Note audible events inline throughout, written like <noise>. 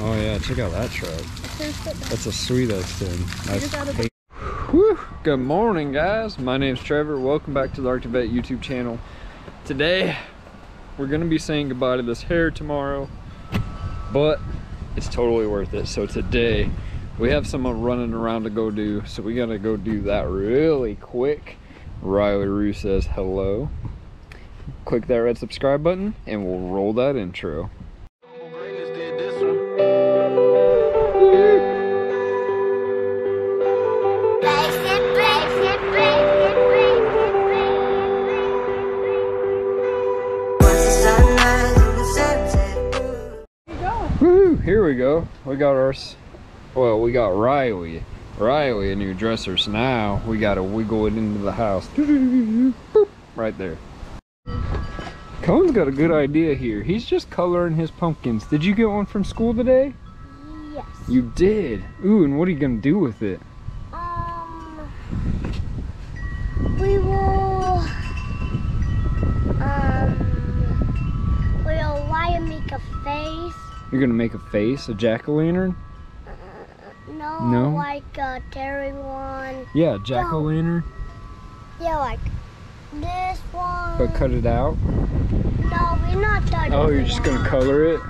Oh yeah, check out that truck. That's That's a sweet S10. Nice. Whew. Good morning, guys. My name is Trevor. Welcome back to the Arctic Vette YouTube channel. Today, we're gonna be saying goodbye to this hair tomorrow, but it's totally worth it. So today, we have someone running around to go do, so we gotta go do that really quick. Riley Rue says hello. Click that red subscribe button, and we'll roll that intro. We go. We got ours. Well, we got Riley. Riley a new dresser. So now we gotta wiggle it into the house. <laughs> Right there. Cone's got a good idea here. He's just coloring his pumpkins. Did you get one from school today? Yes. You did. Ooh, and what are you gonna do with it? Um, we will. Um, we'll wire make a face. You're gonna make a face, a jack-o'-lantern? No, No? like a Terry one. Yeah, jack-o'-lantern. Yeah, like this one. But cut it out. No, we're not done. Oh, you're just gonna color it?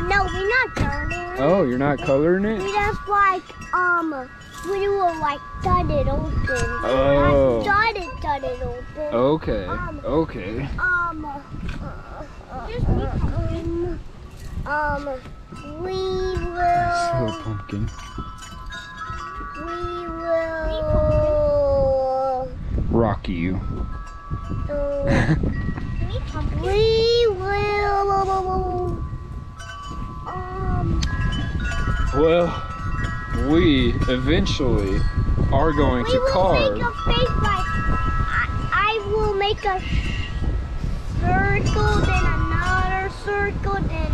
No, we're not done. it. Oh, you're not coloring it? We just like um, we will like cut it open. Oh. I started cut it open. Okay. Um, Okay. Um, uh, uh, um, um, we will, pumpkin. we will, Rock you. uh, <laughs> we will, um, Well, we eventually are going we to will carve. make a face like, I, I will make a circle, then another circle, then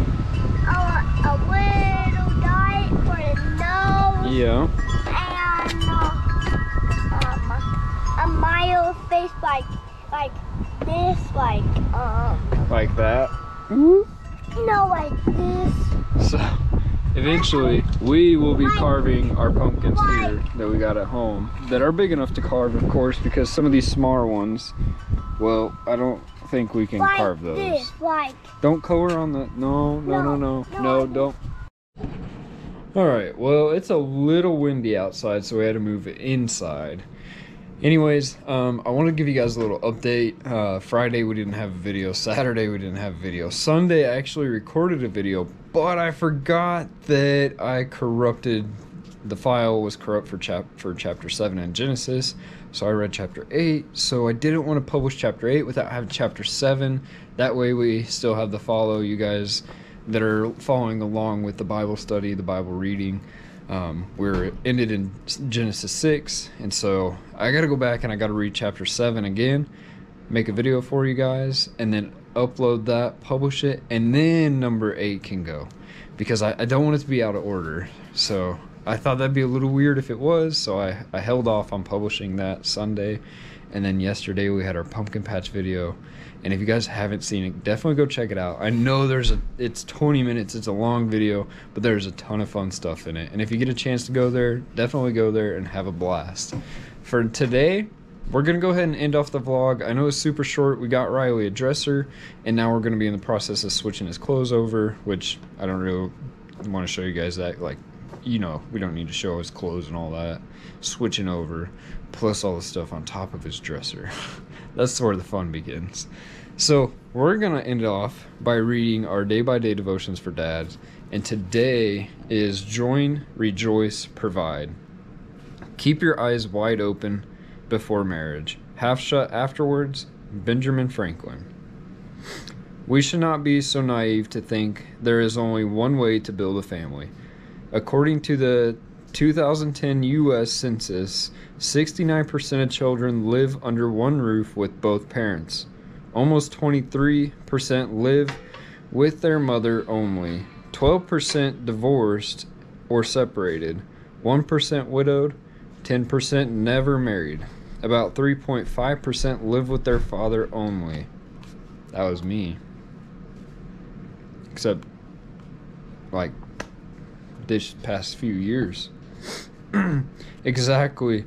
a, little dot for the nose. Yeah. and uh, um, a mile face like like this like um Like that. Hmm. no like this So, eventually, we will be carving our pumpkins here that we got at home that are big enough to carve, of course, because some of these smaller ones, well, I don't think we can like carve those. this like Don't color on the. No, no, no, no, No, no, don't. All right. Well, it's a little windy outside, so we had to move it inside. Anyways, um, I want to give you guys a little update. Uh, Friday we didn't have a video. Saturday we didn't have a video. Sunday I actually recorded a video, but I forgot that I corrupted. The file was corrupt for chap for chapter seven in Genesis, so I read chapter eight. So I didn't want to publish chapter eight without having chapter seven. That way we still have the follow you guys that are following along with the Bible study, the Bible reading. Um, we're ended in Genesis 6, and so I got to go back and I got to read chapter 7 again, make a video for you guys, and then upload that, publish it, and then number 8 can go. Because I, I don't want it to be out of order. So I thought that'd be a little weird if it was, so I, I held off on publishing that Sunday. And then yesterday we had our pumpkin patch video. And if you guys haven't seen it, definitely go check it out. I know there's a it's 20 minutes, it's a long video, but there's a ton of fun stuff in it. And if you get a chance to go there, definitely go there and have a blast. For today, we're gonna go ahead and end off the vlog. I know it's super short. We got Riley a dresser, and now we're gonna be in the process of switching his clothes over, which I don't really want to show you guys that. Like, you know, we don't need to show his clothes and all that. Switching over, plus all the stuff on top of his dresser. <laughs> That's where the fun begins. So we're gonna end off by reading our day by day devotions for dads, and today is join, rejoice, provide. Keep your eyes wide open before marriage, half shut afterwards. Benjamin Franklin. We should not be so naive to think there is only one way to build a family. According to the 2010 U.S. Census, 69% of children live under one roof with both parents. Almost 23% live with their mother only. 12% divorced or separated. 1% widowed. 10% never married. About 3.5% live with their father only. That was me. Except, like, this past few years. <clears throat> exactly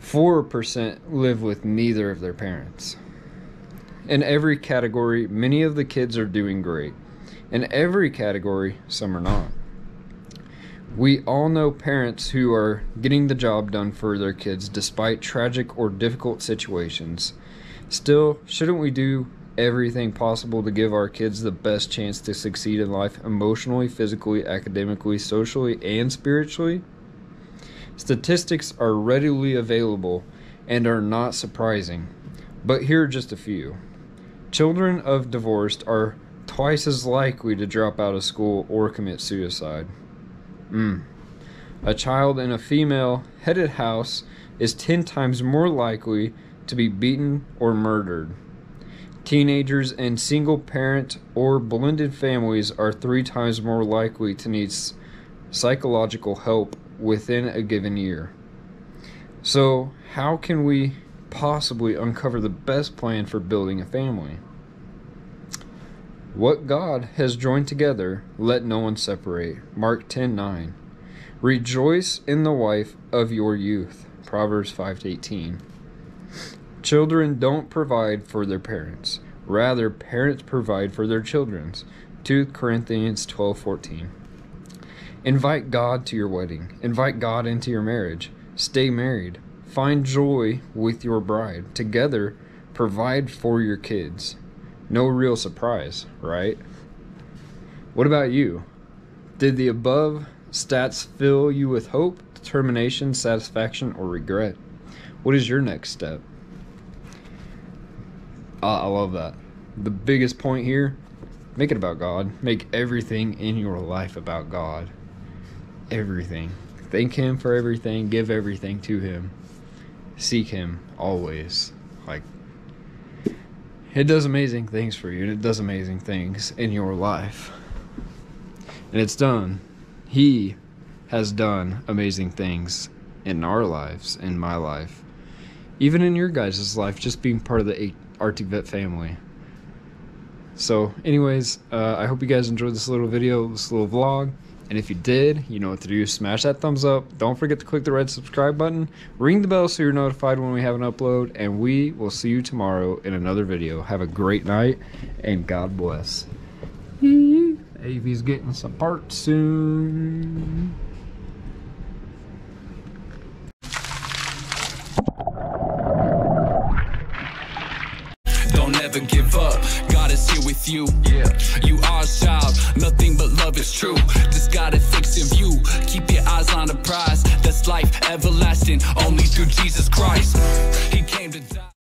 4% live with neither of their parents. In every category, many of the kids are doing great. In every category, some are not. We all know parents who are getting the job done for their kids despite tragic or difficult situations. Still, shouldn't we do everything possible to give our kids the best chance to succeed in life emotionally, physically, academically, socially, and spiritually? Statistics are readily available and are not surprising, but here are just a few. Children of divorced are twice as likely to drop out of school or commit suicide. Mm. A child in a female headed house is 10 times more likely to be beaten or murdered. Teenagers and single parent or blended families are three times more likely to need psychological help within a given year. So, how can we possibly uncover the best plan for building a family? What God has joined together, let no one separate. Mark 10:9. Rejoice in the wife of your youth. Proverbs 5:18. Children don't provide for their parents. Rather, parents provide for their children. 2 Corinthians 12:14. Invite God to your wedding. Invite God into your marriage. Stay married. Find joy with your bride. Together, provide for your kids. No real surprise, right? What about you? Did the above stats fill you with hope, determination, satisfaction, or regret? What is your next step? Uh, I love that. The biggest point here make it about God. Make everything in your life about God everything. Thank Him for everything. Give everything to Him. Seek Him always. Like, it does amazing things for you, and it does amazing things in your life. And it's done. He has done amazing things in our lives, in my life, even in your guys' life, just being part of the Arctic Vette family. So, anyways, uh, I hope you guys enjoyed this little video, this little vlog. And if you did, you know what to do. Smash that thumbs up. Don't forget to click the red subscribe button. Ring the bell so you're notified when we have an upload. And we will see you tomorrow in another video. Have a great night and God bless. Avy's getting some parts soon. Don't give up. God is here with you. Yeah. You are a child. Nothing but love is true. Just gotta fix your view. Keep your eyes on the prize. That's life everlasting. Only through Jesus Christ. He came to.